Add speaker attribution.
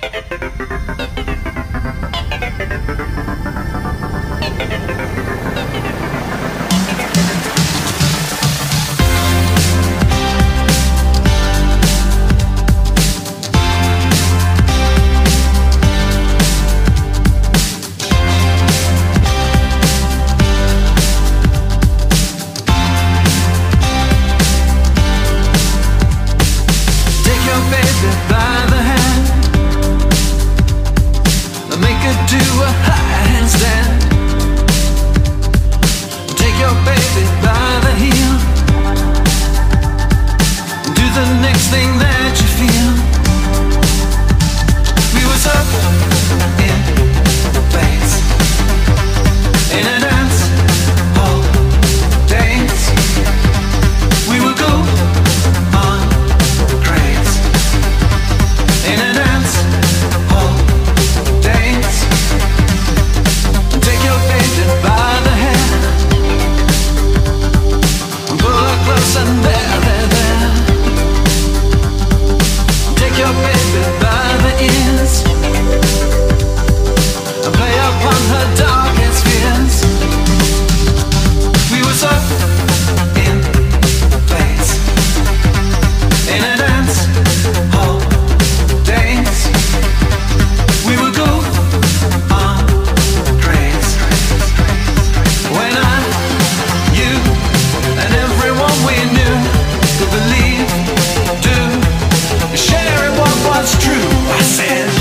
Speaker 1: Música thing do, share what was true. I said.